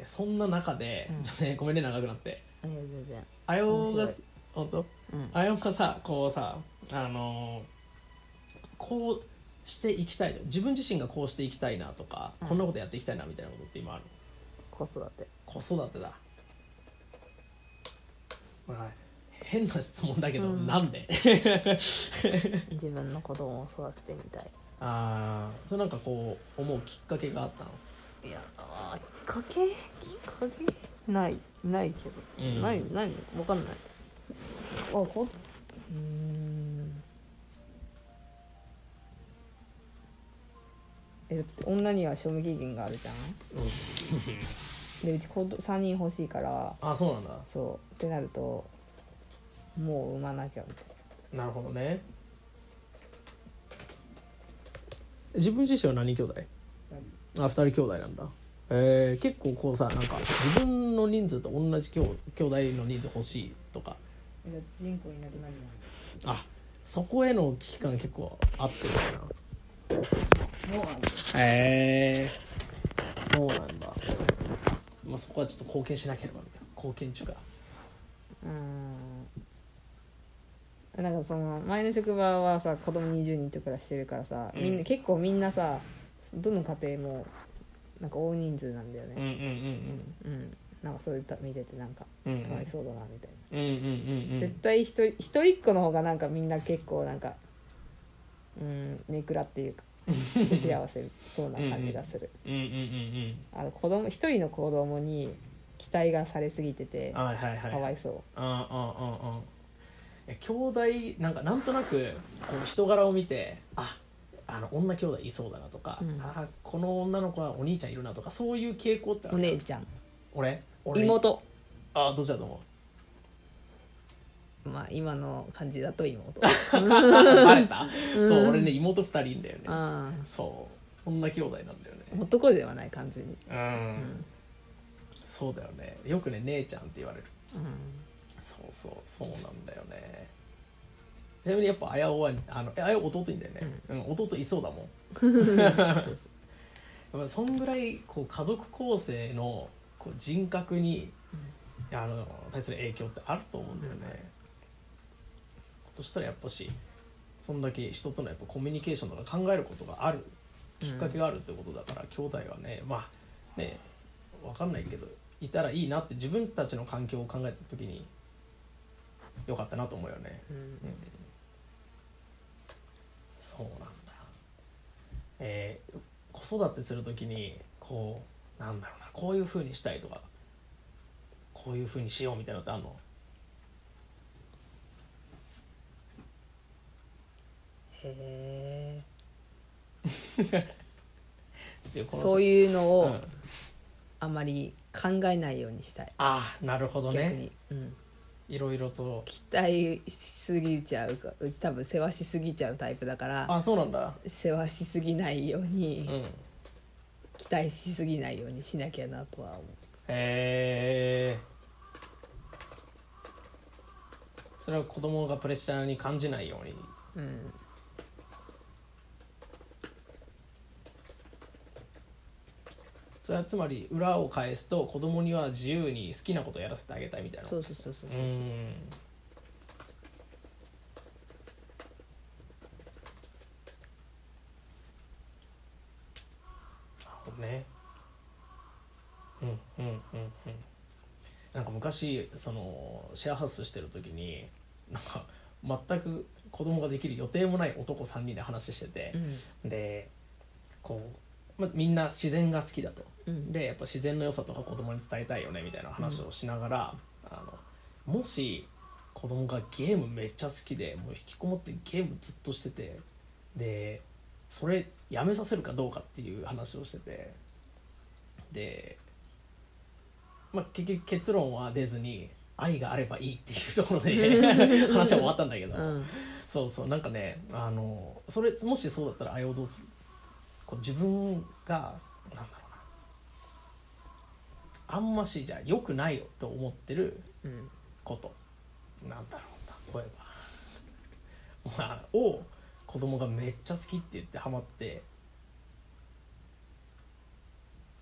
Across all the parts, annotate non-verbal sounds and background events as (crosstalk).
えそんな中で、うん。ちょっとねごめんね長くなって。いや全然。あやおが面白い。本当？うん。あやおがさこうさあのーこうしていきたい自分自身がこうしていきたいなとか、うん。こんなことやっていきたいなみたいなことって今ある子育て。子育てだ、まあ、変な質問だけど、うん。なんで？(laughs) 自分の子供を育ててみたい。ああそれなんかこう思うきっかけがあったの？いやあかけきっかけないないけど、うん。ない何わかんない。あこうーん。えだって女には賞味期限があるじゃん？でうち子3人欲しいから。あそうなんだ。そう。ってなるともう産まなきゃみたいな。るほどね。自分自身は何兄弟？なあ二人兄弟なんだえー、結構こうさなんか自分の人数と同じ兄兄弟の人数欲しいとか。人口いなくなるあそこへの危機感結構あってるかな。もうある。へえそうなんだ。まあそこはちょっと貢献しなければみたいな。貢献中か。うーん。なんかその前の職場はさ子供20人と暮らしてるからさ、みんうなん。結構みんなさどの家庭もなんか大人数なんだようんうんねうん、なんかそういうた見ててなんかうんうん。うんかわいそうだなみたいうんうんうんうな、ん。絶対一人一人っ子の方がなんかみんな結構なんかうんネクラっていうか幸せそうな感じがする。(laughs) うんうんうんうん。あの子供一人の子供に期待がされすぎててはいはいはい。かわいそう。うんうんうんうん。え兄弟なんかなんとなくこの人柄を見てああの女兄弟いそうだなとか、うん。あこの女の子はお兄ちゃんいるなとかそういう傾向ってある？お姉ちゃん。俺？俺？妹。あどっちだと思う？まあ今の感じだと妹。バレた、そう俺ね妹二人いんだよね。あそう。女兄弟なんだよあね。男ではない完全に。うん、そうだよね。よくね姉ちゃんって言われる。うそうそうそうなんだよねちなみにやっぱ綾尾はあのえ綾尾弟いいんだよね、うん。弟いそうだもん。んそうそう。(laughs) やっぱそんぐらいこう家族構成のこう人格に、あの対する影響ってあると思うんだよね、そしたらやっぱしそんだけ人とのやっぱコミュニケーションとか考えることがあるきっかけがあるってことだから、兄弟はねまあね分かんないけどいたらいいなって自分たちの環境を考えた時によかったなと思うよね、うん。うんそうなんだ。えー子育てする時にこうなんだろうなこういうふうにしたいとかこういうふうにしようみたいなのってあるの？へえ (laughs) そういうのをうん。あまり考えないようにしたい。ああなるほど逆ねに、うん、いろいろと。期待しすぎちゃうか。うち多分世話しすぎちゃうタイプだから。あそうなんだ。世話しすぎないように、うん。期待しすぎないようにしなきゃなとは思う。へえそれは子供がプレッシャーに感じないように。うんそれはつまり裏を返すと子供には自由に好きなことをやらせてあげたいみたいな。そうそうそうそうそうう、ん。なるほどね。うんうんうんうん。なんか昔そのシェアハウスしてる時になんか全く子供ができる予定もない男3人で話してて。う、ん。でこう、まあ、みんな自然が好きだと。うん。でやっぱ自然の良さとか子供に伝えたいよねみたいな話をしながら、あのもし子供がゲームめっちゃ好きでもう引きこもってゲームずっとしててでそれやめさせるかどうかっていう話をしててで、まあ、結局結論は出ずに愛があればいいっていうところで (laughs) 話は終わったんだけど、うん。そうそうなんかねあのそれもしそうだったら愛をどうする？こう自分がなんだろうな。あんましじゃあ良くないよと思ってるうん。こと。なんだろうな例えばまあを子供がめっちゃ好きって言ってハマって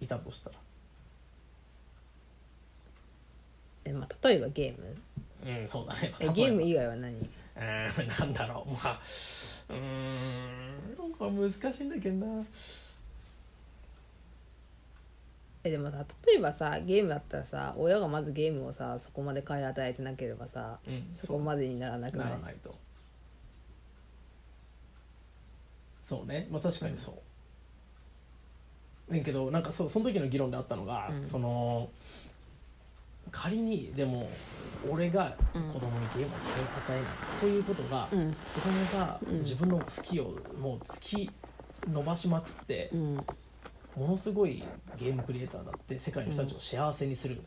いたとしたら。まあ、例えばゲーム？うんそうだね。えゲーム以外は何？ばうーんなんだろう。まあうーん難しいんだけどな。えでもさ例えばさゲームだったらさ親がまずゲームをさそこまで買い与えてなければさ、うんそこまでにならなくならないと。そうね。まあ確かにそう。ねんけどなんかそうその時の議論であったのが、うん。その仮にでも俺が子うん供にゲームを与えないということが、うん。子供がうん。自分の好きをもう突き伸ばしまくってう、ん。ものすごいゲームクリエイターになって世界の人たちを幸せにする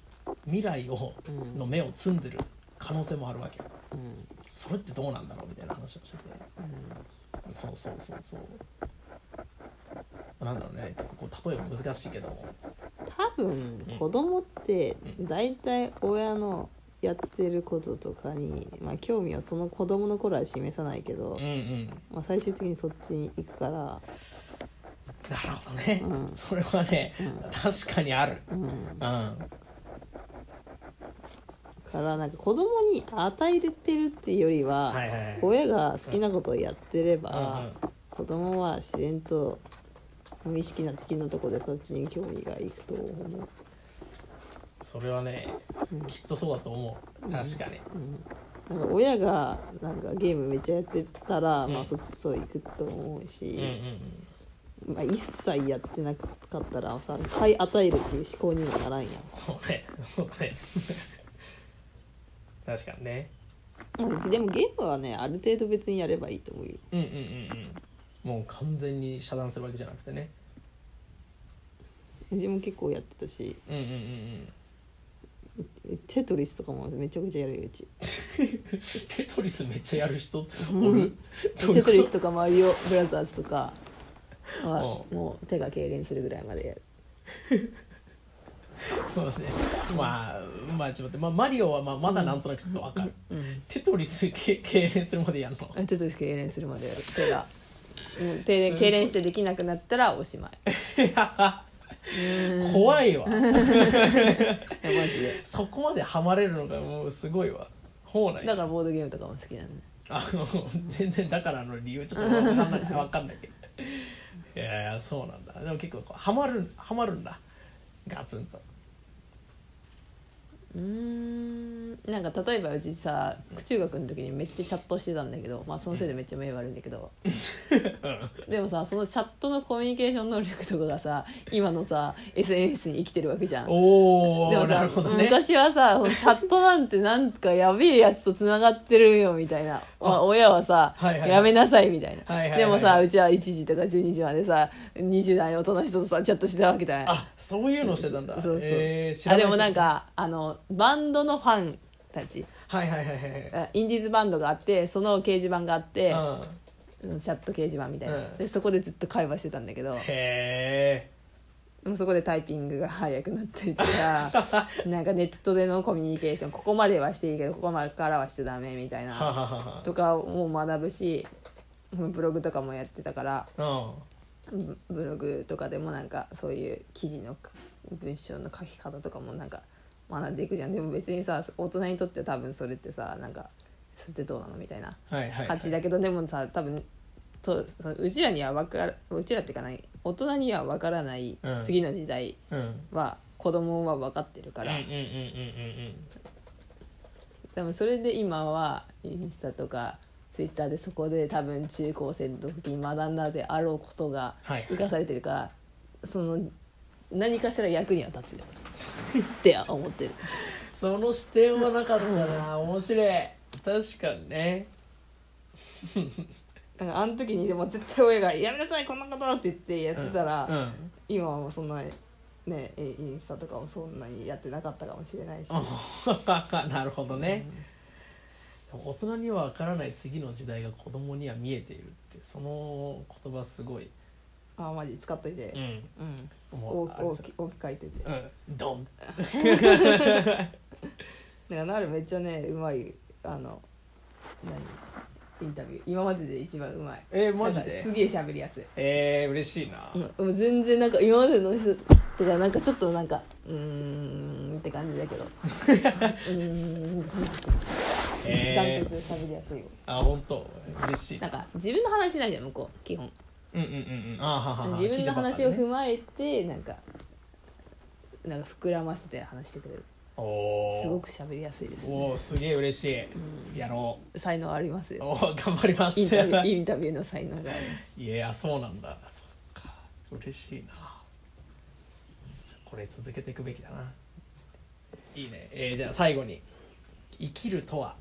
未来を、うんの芽を摘んでる可能性もあるわけよ。うん。それってどうなんだろうみたいな話をしてて。そうそうそうそう。なんだろうね。結構こう例えば難しいけども多分子供って大体親のやってることとかに、まあ、興味はその子供の頃は示さないけど、うんうん。まあ、最終的にそっちに行くから、なるほどね、うん。それはね、確かにある。うん、うん。からなんか子供に与えてるっていうよりは、はいはいはい。親が好きなことをやってれば、うん。子供は自然と無意識な敵のとこでそっちに興味がいくと思う、それはねきっとそうだと思う。確かに、うん、なんか親がなんかゲームめっちゃやってたら、うん。まあ、そっちそういくと思ううんうんし、まあ、一切やってなかったらさ買い与えるっていう思考にもならんやん。そうね。そうだね。(laughs) 確かにね。まあでもゲームはねある程度別にやればいいと思うよ。うんうんうんうんもう完全に遮断するわけじゃなくてね。うちも結構やってたし。うんうんうん。うんテトリスとかもめちゃくちゃやるようち。テトリスめっちゃやる人？おる？テトリスとかマリオブラザーズとかはうもう手が痙攣するぐらいまでやる。そうですね。まあまあちょっと待って、まあ、マリオはまあまだなんとなくちょっとわかる、テトリスけ痙攣するまでやるの？テトリス痙攣するまでやる。手がもう手で痙攣してできなくなったらおしまい。(laughs) 怖いわ。いやマジで。そこまでハマれるのがもうすごいわ。ほうなんやだからボードゲームとかも好きなのねあの全然だからの理由ちょっと分かんない分かんないけど。いやいやそうなんだ。でも結構こうハマるハマるんだ。ガツンとうーん。なんか例えばうちさ中学の時にめっちゃチャットしてたんだけどまあそのせいでめっちゃ目悪いんだけど。(laughs) でもさそのチャットのコミュニケーション能力とかがさ今のさ SNS に生きてるわけじゃん。おでもさ、ね。昔はさチャットなんてなんかやべえやつとつながってるよみたいな、まあ、親はさ、はいはいはい。やめなさいみたいな、はいはいはいでもさうちは1時とか12時までさ20代の大人の人とさチャットしてたわけだよあそういうのしてたんだ。そうそう、えーあでもなんかあのバンドのファンたち。はいはいはいはいあインディーズバンドがあってその掲示板があってうん。そのチャット掲示板みたいな、うん。でそこでずっと会話してたんだけど。へえでもそこでタイピングが速くなったりとか (laughs) なんかネットでのコミュニケーションここまではしていいけどここまでからはしちゃダメみたいはなとかを学ぶしブログとかもやってたからうん。ブブログとかでもなんかそういう記事の文章の書き方とかもなんか学んでいくじゃん。でも別にさ大人にとって多分それってさなんかそれってどうなのみたいなはいはいはい。感じだけど、でもさ多分とそのうちらには分かるうちらっていうかない大人には分からないうん。次の時代うん。は子供は分かってるから、多分それで今はインスタとかツイッターでそこで多分中高生の時に学んだであろうことがはい。生かされてるから、その何かしら役には立つよって思ってるその視点はなかったな面白い確かにねなんかあの時にでも絶対親が「やめなさいこんなこと!」って言ってやってたら、うん今はもうそんなねインスタとかもそんなにやってなかったかもしれないし、なるほどね、でも大人には分からない次の時代が子供には見えているってその言葉すごい、ああマジ使っといて。うん、うん、もう。あ大大き大きく書いてて。うん。ドン。(laughs) だからなるめっちゃねうまいあの何？インタビュー。今までで一番うまい。えー、マジなんかですげえ喋りやすい、えー、嬉しいな、うん、もう全然なんか今までの人とかなんかちょっとなんかうーんんって感じだけど。(laughs) うーん。え断トツで喋りやすいよ。あ本当嬉しいなんか自分の話しないじゃん向こう。基本うんうんうんうん。あははは自分の話を踏まえてなんかなんか膨らませて話してくれる。おー。すごく喋りやすいですね。おーすげえ嬉しい、やろ才能ありますよ。うおー頑張ります。インタビューインタビューの才能があります。(laughs) いやそうなんだ。そっか。嬉しいな。じゃあこれ続けていくべきだな。いいね、えーじゃあ最後に「生きるとは？